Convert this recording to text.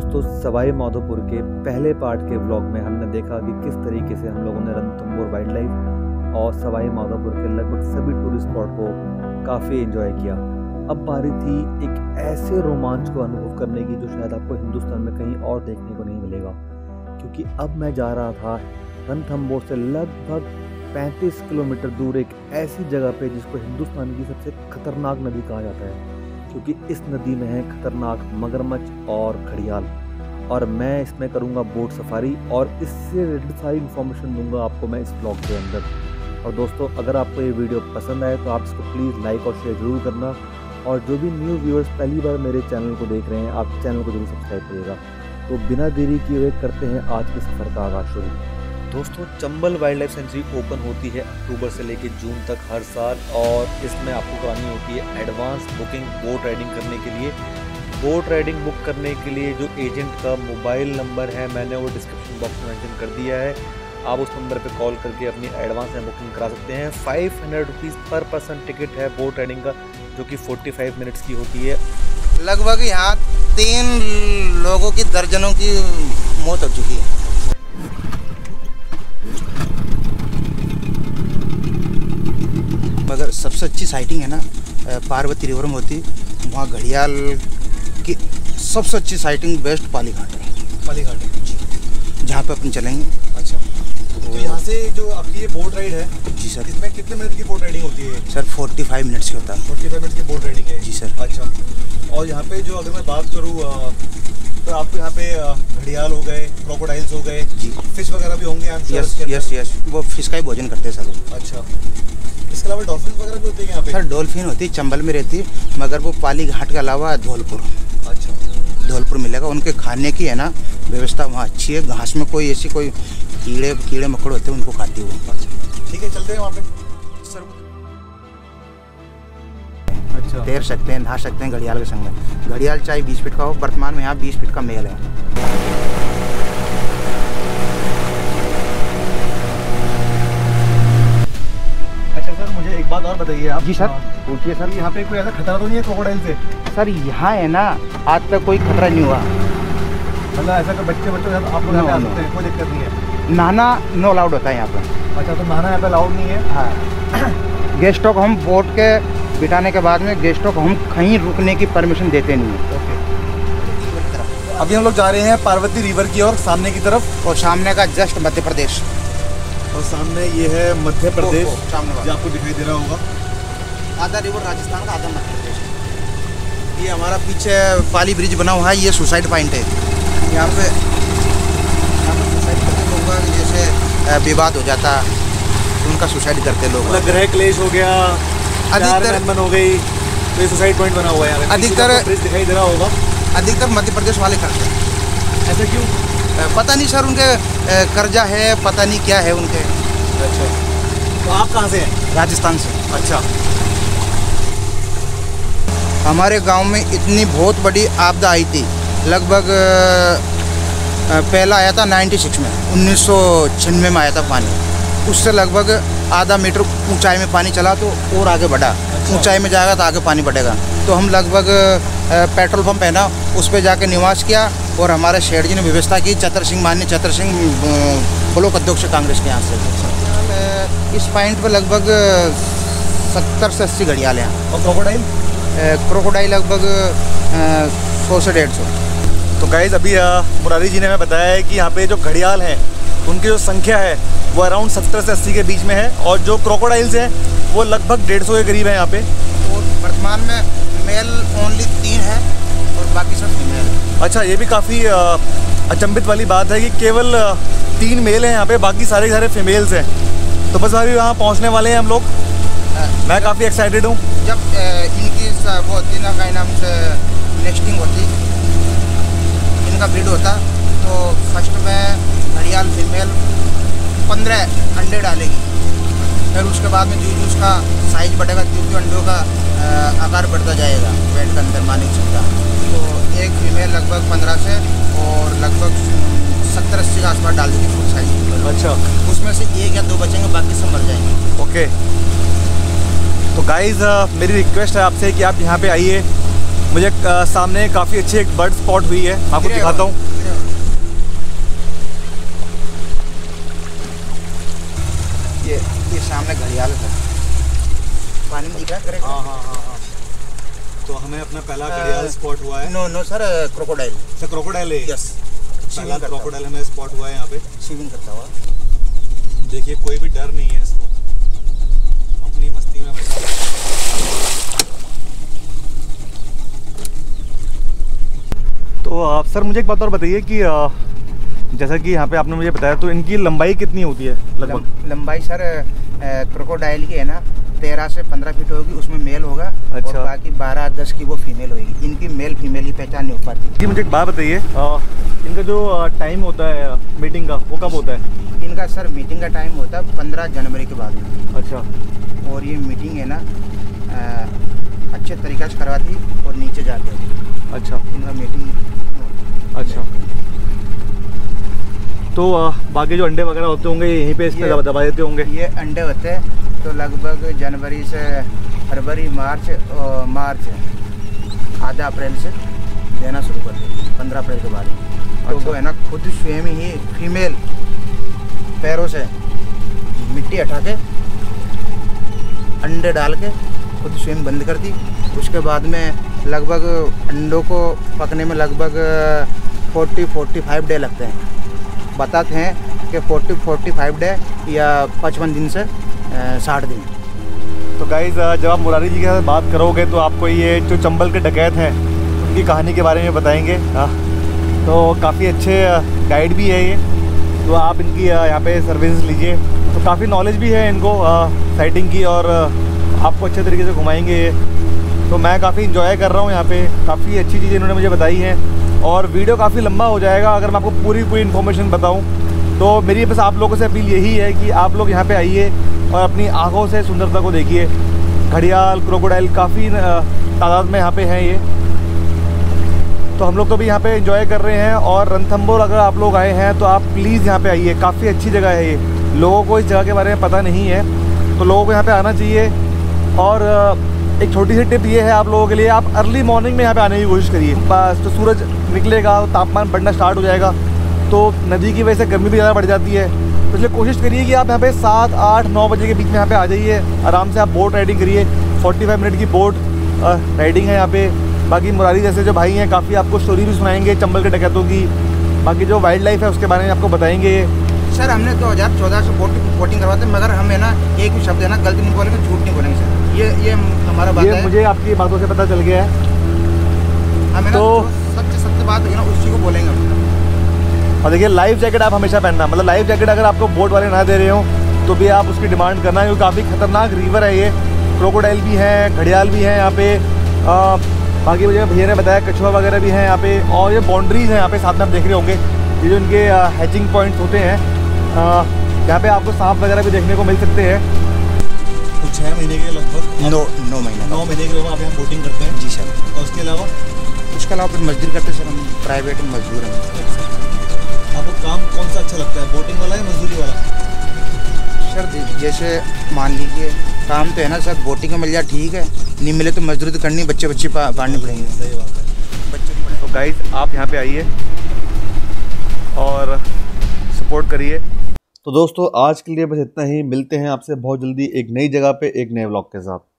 दोस्तों, सवाई माधोपुर के पहले पार्ट के ब्लॉग में हमने देखा कि किस तरीके से हम लोगों ने रणथंबोर वाइल्ड लाइफ और सवाई माधोपुर के लगभग सभी टूरिस्ट स्पॉट को काफ़ी एंजॉय किया। अब बारी थी एक ऐसे रोमांच को अनुभव करने की जो शायद आपको हिंदुस्तान में कहीं और देखने को नहीं मिलेगा। क्योंकि अब मैं जा रहा था रणथंबोर से लगभग 35 किलोमीटर दूर एक ऐसी जगह पे जिसको हिंदुस्तान की सबसे खतरनाक नदी कहा जाता है। क्योंकि इस नदी में है खतरनाक मगरमच्छ और घड़ियाल। और मैं इसमें करूँगा बोट सफारी और इससे रिलेटेड सारी इन्फॉर्मेशन दूँगा आपको मैं इस ब्लॉग के अंदर। और दोस्तों, अगर आपको ये वीडियो पसंद आए तो आप इसको प्लीज़ लाइक और शेयर ज़रूर करना। और जो भी न्यू व्यूअर्स पहली बार मेरे चैनल को देख रहे हैं, आप चैनल को ज़रूर सब्सक्राइब करिएगा। तो बिना देरी किए हुए करते हैं आज के सफ़र का आगाज़ शुरू। दोस्तों, Chambal wild life sanctuary open होती है अक्टूबर से लेकर जून तक हर साल और इसमें आपको करानी होती है एडवांस बुकिंग, बोट राइडिंग करने के लिए। बोट राइडिंग बुक करने के लिए जो एजेंट का मोबाइल नंबर है, मैंने वो डिस्क्रिप्शन बॉक्स में मेंशन कर दिया है। आप उस नंबर पे कॉल करके अपनी एडवांस में बुकिंग करा सकते हैं। Five hundred rupees per person ticket है बोट राइडिंग का, जो कि फोर्टी फाइव मिनट्स की होती है। लगभग यहाँ तीन लोगों की दर्जनों की मौत हो चुकी है। सबसे अच्छी साइटिंग है ना पार्वती रिवर में होती वहाँ घड़ियाल की सबसे अच्छी साइटिंग बेस्ट पाली घाट है। पाली घाट है। जहाँ पे अपन चलेंगे। अच्छा। तो यहाँ से जो आपकी ये बोट राइड है जी सर। इसमें कितने मिनट की बोट राइडिंग होती है? सर 45 मिनट्स की होता है। फोर्टी फाइव मिनट की बोट राइडिंग है। जी सर। अच्छा। और यहाँ पे जो अगर मैं बात करूँ तो आपको यहाँ पे घड़ियाल हो गए क्रोकोडाइल्स हो गए जी। फ़िश वगैरह भी होंगे यस यस यस वो फ़िश का ही भोजन करते हैं सर अच्छा। इसके अलावा डॉल्फिन वगैरह भी होते हैं यहाँ पे? सर डॉल्फिन होती है चंबल में रहती है मगर वो पाली घाट के अलावा धौलपुर। अच्छा। धौलपुर मिलेगा। उनके खाने की है ना व्यवस्था वहाँ अच्छी है। घास में कोई ऐसी कोई कीड़े कीड़े मकड़ होते हैं उनको खाती है। वो ठीक है चलते हैं वहाँ पे। सर अच्छा। तैर सकते हैं नहा सकते हैं घड़ियाल के संग में। घड़ियाल चाहे बीस फीट का हो वर्तमान में यहाँ बीस फीट का मेल है। एक बात और बताइए आप। जी सर। हाँ, पूछिए सर यहाँ पे कोई ऐसा खतरा तो नहीं है क्रोकोडाइल से? सर यहाँ है ना आज तक कोई खतरा नहीं हुआ। मतलब ऐसा कोई बच्चे बच्चों के साथ आप लोग यहाँ पे आ. सकते हैं कोई दिक्कत नहीं है। नहाना नो अलाउड होता है यहाँ पर अच्छा तो नहाना यहाँ पे अलाउड नहीं है? हाँ। गेस्टों को हम बोट के बिठाने के बाद में गेस्टों को हम कहीं रुकने की परमिशन देते नहीं हैं। अभी हम लोग जा रहे हैं पार्वती रिवर की ओर सामने की तरफ़। और सामने का जस्ट मध्य प्रदेश। और सामने ये है मध्य प्रदेश। जो आपको दिखाई दे रहा होगा। आधा रिवर राजस्थान का आधा मध्य प्रदेश। ये हमारा पीछे पाली ब्रिज बना हुआ है ये सुसाइड पॉइंट है। यहाँ पे यहाँ पे सुसाइड करते लोग जैसे विवाद हो जाता तो उनका सुसाइड करते लोग मतलब ग्रह क्लेश हो गया अधिकतर- हो गई तो ये सुसाइड पॉइंट बना हुआ है। अधिकतर- ब्रिज दिखाई दे रहा होगा। अधिकतर मध्य प्रदेश वाले करते हैं। ऐसा क्यों? पता नहीं सर उनके कर्जा है पता नहीं क्या है उनके। अच्छा। तो आप कहाँ से हैं? राजस्थान से। अच्छा। हमारे गाँव में इतनी बहुत बड़ी आपदा आई थी। लगभग पहला आया था 96 में उन्नीस में आया था पानी। उससे लगभग आधा मीटर ऊंचाई में पानी चला तो और आगे बढ़ा। ऊंचाई में जाएगा तो आगे पानी बढ़ेगा। तो हम लगभग पेट्रोल पंप है ना उस पर जाके निवास किया और हमारे शेठ जी ने व्यवस्था की। चतर सिंह मान्य चतर सिंह ब्लॉक अध्यक्ष कांग्रेस के यहाँ से। इस पॉइंट पर लगभग सत्तर से अस्सी घड़ियाल हैं। और क्रोकोडाइल? क्रोकोडाइल लगभग सौ से डेढ़ सौ। तो गाइज़ अभी मुरारी जी ने हमें बताया है कि यहाँ पे जो घड़ियाल हैं उनकी जो संख्या है वो अराउंड सत्तर से अस्सी के बीच में है और जो क्रोकोडाइल्स हैं वो लगभग डेढ़ सौ के करीब है यहाँ पे। और वर्तमान में मेल ओनली तीन है और बाकी सब फीमेल अच्छा ये भी काफ़ी अचंभित वाली बात है कि केवल तीन मेल हैं यहाँ पे बाकी सारे सारे फीमेल्स हैं। तो बस अभी वहाँ पहुँचने वाले हैं हम लोग। मैं काफ़ी एक्साइटेड हूँ। जब इनकी वो होती ना कहीं नाम से नेस्टिंग होती इनका ब्रीड होता तो फ़र्स्ट में घड़ियाल फीमेल पंद्रह अंडे डालेगी। फिर उसके बाद में जो जो उसका साइज़ बढ़ेगा जो जो अंडों का आकार बढ़ता जाएगा पेट के अंदर माने सकता तो एक फीमेल लगभग पंद्रह से और लगभग सत्तर अस्सी के आसपास डाल देगी फुल साइज़ अच्छा। उसमें से एक या दो बचेंगे बाकी सब मर जाएँगे। ओके तो गाइज़ मेरी रिक्वेस्ट है आपसे कि आप यहाँ पे आइए। मुझे आ, सामने काफ़ी अच्छी एक बर्ड स्पॉट हुई है। आपको दिखाता हूँ। है हाँ हाँ तो हमें अपना पहला घड़ियाल स्पॉट हुआ है। No no sir crocodile sir crocodile है। यस पहला क्रोकोडाइल हमें स्पॉट हुआ है यहाँ पे। स्विमिंग करता हुआ देखिए कोई भी डर नहीं है इसको। अपनी मस्ती में बैठा तो आप सर मुझे एक बात और बताइए कि आ, जैसा कि यहाँ पे आपने मुझे बताया तो इनकी लंबाई कितनी होती है लगभग? लंबाई सर क्रोकोडाइल की है ना तेरह से पंद्रह फीट होगी उसमें मेल होगा अच्छा। और बाकी बारह दस की वो फीमेल होगी। इनकी मेल फीमेल की पहचान नहीं हो पाती। जी मुझे एक बात बताइए इनका जो टाइम होता है मीटिंग का वो कब होता है? इनका सर मीटिंग का टाइम होता है पंद्रह जनवरी के बाद। अच्छा। और ये मीटिंग है ना अच्छे तरीके से करवाती और नीचे जाते हैं। अच्छा। इनका मीटिंग अच्छा। तो बाकी जो अंडे वगैरह होते होंगे यहीं पे इस पे ये- दबा दबा देते होंगे? ये अंडे होते हैं तो लगभग जनवरी से फरवरी मार्च और मार्च आधा अप्रैल से देना शुरू करते हैं पंद्रह अप्रैल के बाद तो अच्छा। वो है ना खुद स्वयं ही फीमेल पैरों से मिट्टी हटा के अंडे डाल के खुद स्वयं बंद कर दी। उसके बाद में लगभग अंडों को पकने में लगभग फोर्टी फोर्टी फाइव डे लगते हैं। बताते हैं कि फोर्टी फोर्टी फाइव डे या पचपन दिन से साठ दिन। तो गाइज़ जब आप मुरारी जी के साथ बात करोगे तो आपको ये जो चंबल के डकैत हैं, उनकी कहानी के बारे में बताएँगे। हाँ। तो काफ़ी अच्छे गाइड भी है ये। तो आप इनकी यहाँ पे सर्विस लीजिए। तो काफ़ी नॉलेज भी है इनको साइटिंग की और आपको अच्छे तरीके से घुमाएँगे ये। तो मैं काफ़ी इन्जॉय कर रहा हूँ यहाँ पे। काफ़ी अच्छी चीज़ें इन्होंने मुझे बताई हैं। और वीडियो काफ़ी लंबा हो जाएगा, अगर मैं आपको पूरी पूरी इन्फॉर्मेशन बताऊँ तो मेरी बस आप लोगों से अपील यही है कि आप लोग यहाँ पे आइए और अपनी आँखों से सुंदरता को देखिए। घड़ियाल क्रोकोडाइल काफ़ी तादाद में यहाँ पे हैं ये। तो हम लोग तो भी यहाँ पे एंजॉय कर रहे हैं और रणथम्बोर अगर आप लोग आए हैं तो आप प्लीज़ यहाँ पे आइए। काफ़ी अच्छी जगह है ये। लोगों को इस जगह के बारे में पता नहीं है तो लोगों को यहाँ पे आना चाहिए और एक छोटी सी टिप ये है आप लोगों के लिए, आप अर्ली मॉर्निंग में यहाँ पे आने की कोशिश करिए। बस तो सूरज निकलेगा, तापमान बढ़ना स्टार्ट हो जाएगा तो नदी की वजह से गर्मी भी ज़्यादा बढ़ जाती है। तो इसलिए कोशिश करिए कि आप यहाँ पे सात, आठ, नौ बजे के बीच में यहाँ पे आ जाइए, आराम से आप बोट राइडिंग करिए। 45 मिनट की बोट राइडिंग है यहाँ पे। बाकी मुरारी जैसे जो भाई हैं, काफ़ी आपको स्टोरी भी सुनाएँगे चंबल के डकैतों की। बाकी जो वाइल्ड लाइफ है उसके बारे में आपको बताएँगे। सर हमने 2014 से बोट बोटिंग करवाते हैं, मगर हमें ना एक भी शब्द है ना गलती नहीं बोलेंगे झूठ नहीं बोलेंगे सर। ये ये हमारा बात ये है। मुझे आपकी बातों से पता चल गया है। हमें तो- जो सत्य बात होगी ना उसी को बोलेंगे और देखिए लाइफ जैकेट आप हमेशा पहनना। मतलब लाइफ जैकेट अगर आपको बोट वाले ना दे रहे हो तो भी आप उसकी डिमांड करना क्योंकि काफ़ी खतरनाक रिवर है ये। क्रोकोडाइल भी हैं घड़ियाल भी हैं यहाँ पे। बाकी मुझे भैया ने बताया कछुआ वगैरह भी हैं यहाँ पे। और ये बाउंड्रीज हैं यहाँ पे साथ में आप देख रहे होंगे। ये जो इनके हैचिंग पॉइंट्स होते हैं यहाँ पे आपको सांप वगैरह भी देखने को मिल सकते हैं। कुछ छः महीने के लगभग नौ नौ महीने नौ महीने के लोग आप यहाँ बोटिंग करते हैं। जी सर। और उसके अलावा उसके अलावा फिर मजदूरी करते हैं सर हम प्राइवेट मजदूर हैं। आपको काम कौन सा अच्छा लगता है बोटिंग वाला या मजदूरी वाला? सर जैसे मान लीजिए काम तो है ना सर बोटिंग मिल जाए ठीक है। नहीं मिले तो मजदूरी तो करनी बच्चे बच्चे पा, पालने पड़ेंगे। सही बात है। बच्चे तो आप यहाँ पे आइए और सपोर्ट करिए। तो दोस्तों, आज के लिए बस इतना ही। मिलते हैं आपसे बहुत जल्दी एक नई जगह पे, एक नए व्लॉग के साथ।